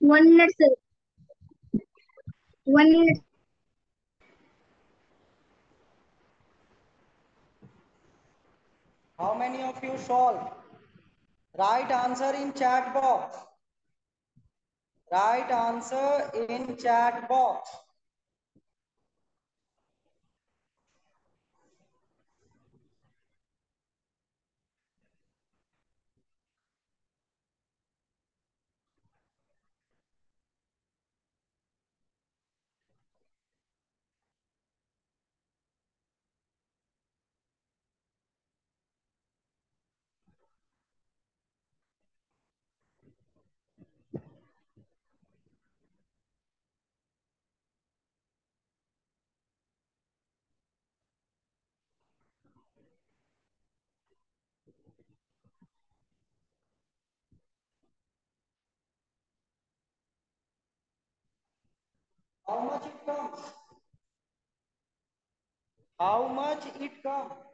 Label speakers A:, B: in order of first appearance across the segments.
A: One minute, sir. One minute.
B: How many of you solved? Right answer in chat box. Right answer in chat box. How much it comes? How much it comes?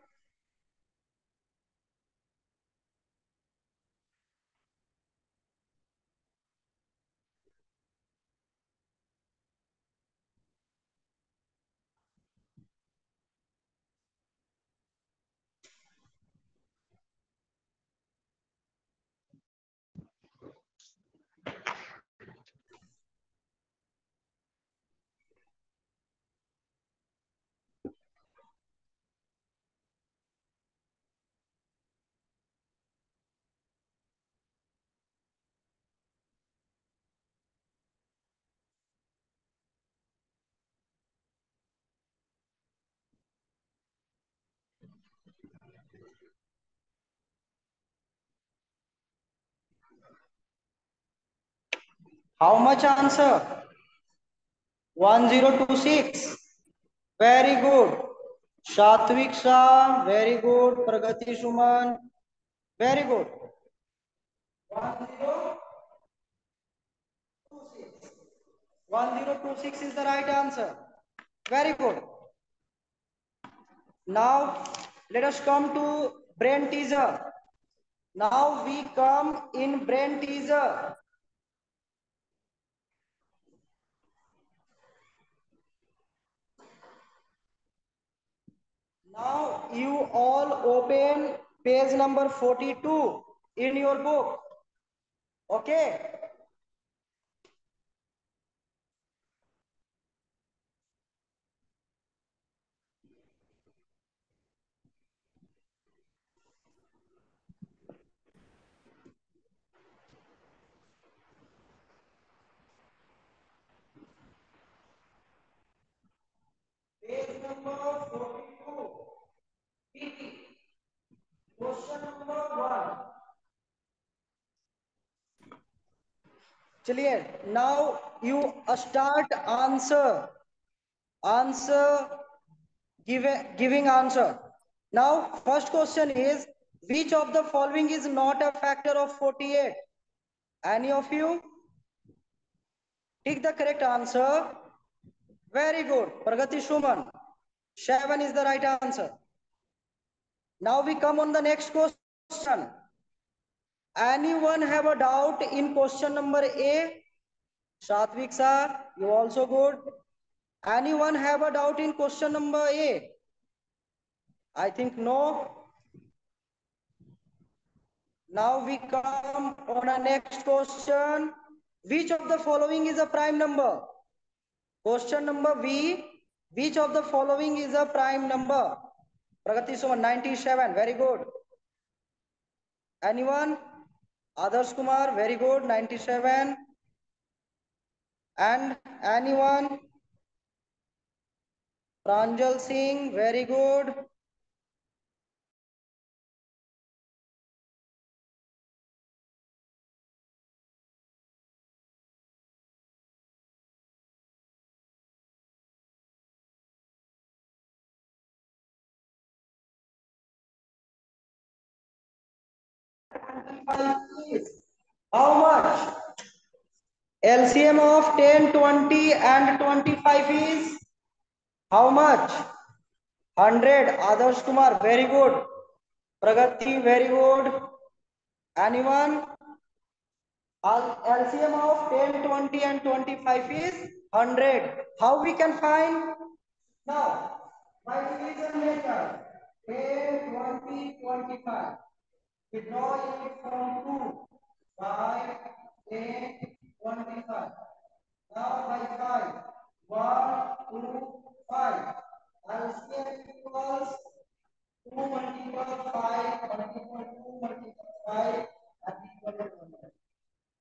B: How much answer? 1026. Very good. Shatvik Shah, very good. Pragati Shuman, very good. 1026. 1026 is the right answer. Very good. Now, let us come to brain teaser. Now we come in brain teaser. Now you all open page number 42 in your book. Okay. Page number 42. PT. Question number one चलिए now you start answer answer give giving answer now first question is which of the following is not a factor of 48 any of you take the correct answer very good pragati shuman seven is the right answer now we come on the next question anyone have a doubt in question number a Satvik sir, you also good. Anyone have a doubt in question number A? I think no. Now we come on a next question. Which of the following is a prime number? Question number B. Which of the following is a prime number? Pragati Suman, 97. Very good. Anyone? Adarsh Kumar, very good. 97. And anyone? Pranjal Singh, very good. How much? LCM of 10, 20 and 25 is how much? 100. Adarsh Kumar, very good. Pragati, very good. Anyone? LCM of 10, 20 and 25 is 100. How we can find? Now, by division method, 10, 20, 25. We draw it from 2, 5, 10, 25. Now by 5, 1, 2, 5. LCM equals 2 multiple 5 multiple 2 multiple 5 and equal to 100.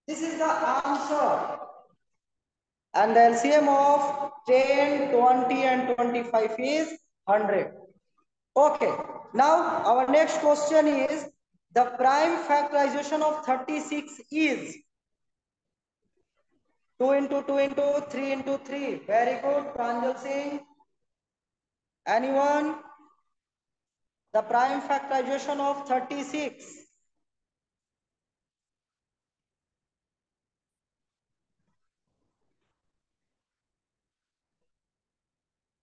B: This is the answer. And the LCM of 10, 20 and 25 is 100. Okay. Now our next question is the prime factorization of 36 is 2 into 2 into 3 into 3. Very good. Pranjal Singh. Anyone? The prime factorization of 36.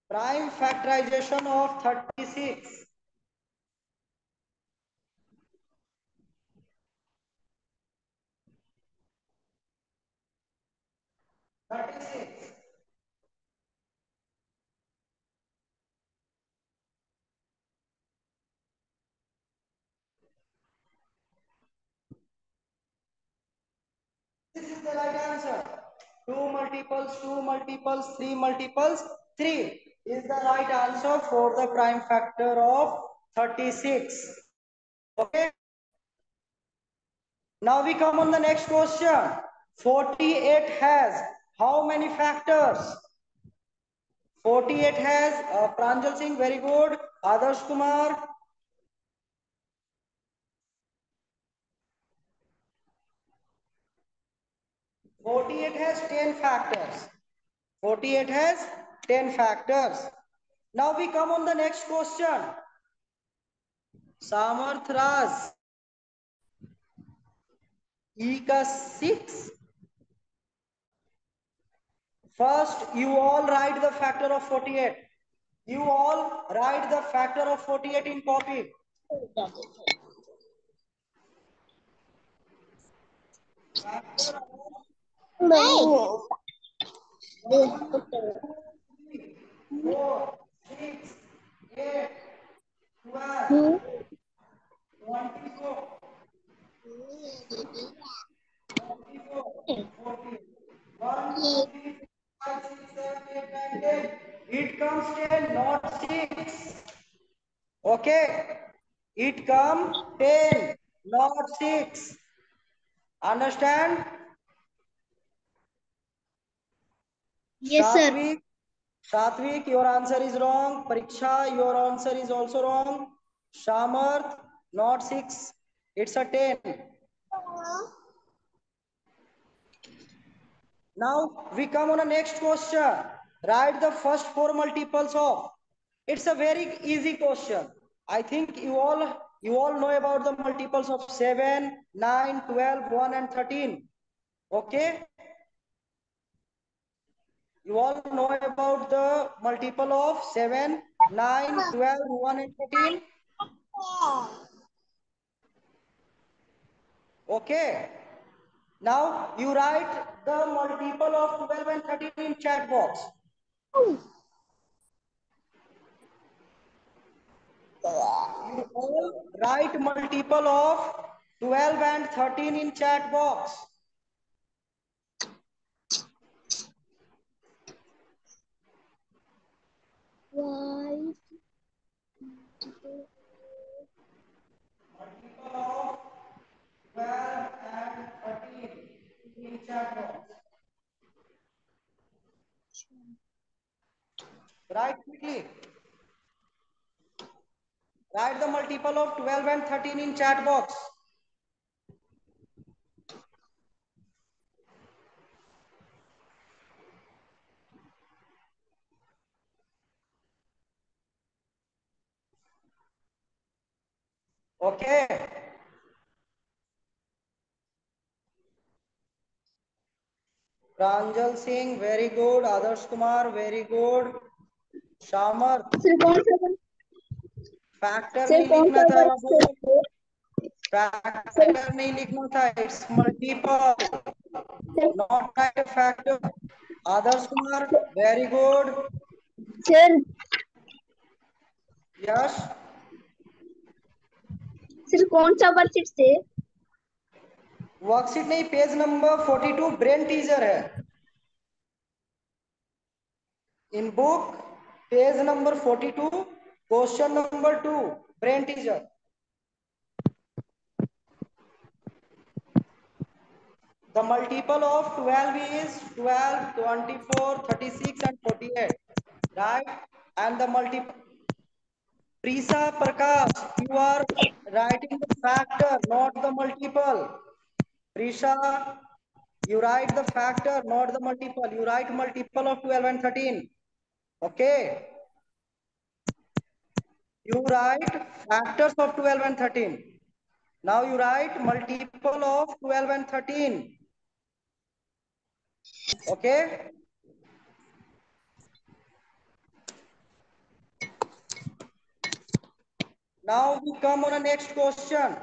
B: Prime factorization of 36. This is the right answer. Two multiples, two multiples, three multiples, three is the right answer for the prime factor of 36. Okay. Now we come on the next question. 48 has how many factors? 48 has uh, Pranjal Singh, very good. Adarsh Kumar, 48 has 10 factors. 48 has 10 factors. Now we come on the next question. Samarth Raz. E ka 6. First, you all write the factor of 48. You all write the factor of 48 in copy. Factor ten. It comes ten, not six. Okay. It comes ten, not six. Understand?
A: Yes, sir.
B: Satvik, Satvik, your answer is wrong. Pariksha, your answer is also wrong. Shamarth, not six. It's a ten. Now we come on a next question. Write the first four multiples of. It's a very easy question. I think you all you all know about the multiples of 7, 9, 12, 1 and 13. Okay? You all know about the multiple of 7, 9, 12, 1 and 13. Okay. Now you write the multiple of 12 and 13 in chat box. You all write multiple of 12 and 13 in chat box.
A: Why?
B: Multiple of 12 and 13 in chat box. Write quickly. Write the multiple of 12 and 13 in chat box. Okay. Pranjal Singh very good Adarsh Kumar very good
A: शामर।
B: Factor लिखना था factor नहीं लिखना था। It's multiple not like factor Adarsh Kumar very good
A: yes
B: yes?
A: सिर्फ़ कौन सा worksheet से?
B: Worksheet नहीं पेज नंबर 42 ब्रेन टीजर है। In book page number 42 question number two brain teaser the multiple of 12 is 12 24 36 and 48 right and the multiple Preesa Prakash you are writing the factor, not the multiple. Prisha, you write the factor, not the multiple. You write multiple of 12 and 13. Okay? You write factors of 12 and 13. Now you write multiple of 12 and 13. Okay? Now we come on a next question.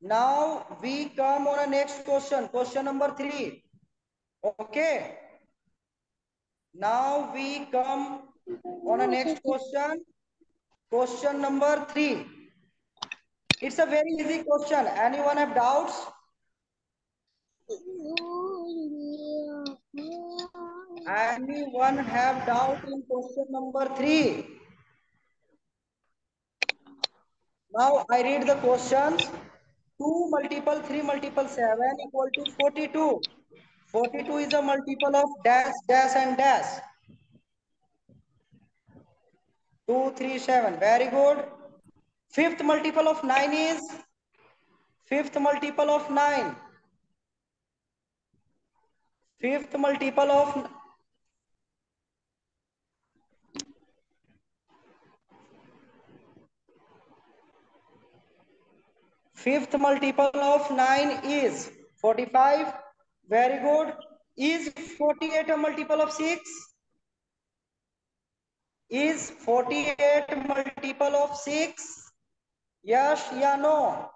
B: Now we come on a next question. Question number three. Okay. Now we come on a next question. Question number three. It's a very easy question. Anyone have doubts? Anyone have doubt in question number three? Now I read the questions. 2 multiple 3 multiple 7 equal to 42. 42 is a multiple of dash, dash and dash. 2, 3, 7. Very good. Fifth multiple of 9 is? Fifth multiple of 9. Fifth multiple of Fifth multiple of 9 is 45. Very good. Is 48 a multiple of 6? Is 48 multiple of 6? Yes, yeah, no.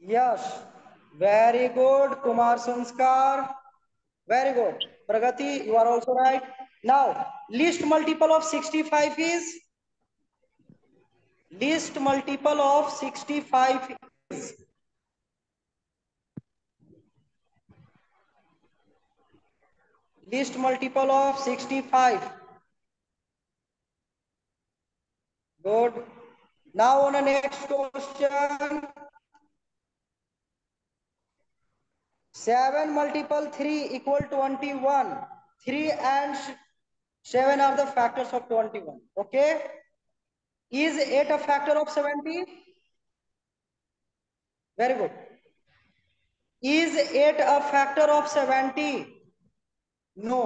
B: Yes. Very good. Kumar Sanskar. Very good. Pragati, you are also right. Now, least multiple of 65 is? Least multiple of 65 is? Least multiple of 65. Good. Now on the next question. 7 multiple 3 equal 21. 3 and 7 are the factors of 21. Okay. Is 8 a factor of 70? Very good. Is 8 a factor of 70? No.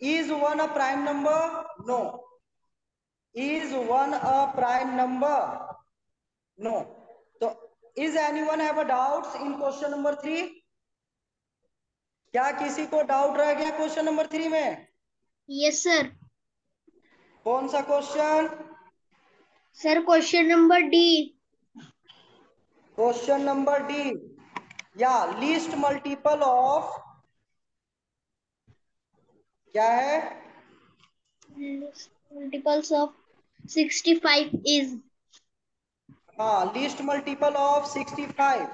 B: Is 1 a prime number? No. Is 1 a prime number? No. So, is anyone have a doubts in question number 3? क्या किसी को doubt रह गया question number three में
A: yes sir
B: कौन सा question
A: sir question number D
B: question number D या least multiple of क्या है?
A: मल्टीपल्स ऑफ़ 65 इज़
B: हाँ लीस्ट मल्टीपल ऑफ़ 65